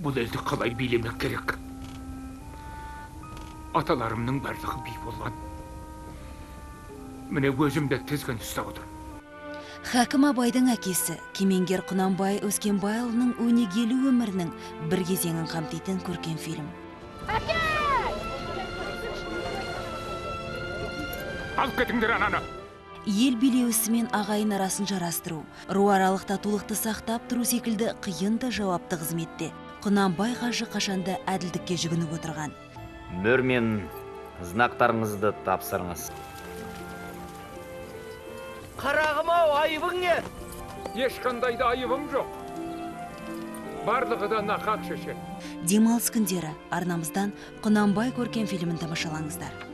бұл елді қалай билемек керек аталарымның барлығы би болған міне өзім де тізгін ұстап отырмын хәкім абайдың әкесі кемеңгер құнанбай өскенбайұлының өнегелі өмірінің бір кезеңін қамтитын көркем фильм алып кетіңдер ананы ел билеу мен ағайын арасын жарастыру руаралық татулықты сақтап тұру секілді қиын да жауапты қызметте құнанбай қажы қашанда әділдікке жүгініп отырған. Мөр мен знактарыңызды тапсырыңыз. Қарағым ау айыбың не? Ешқандай да айыбым жоқ. Барлығы да нақақ шеше демалыс күндері арнамыздан құнанбай көркем фильмін тамашалаңыздар.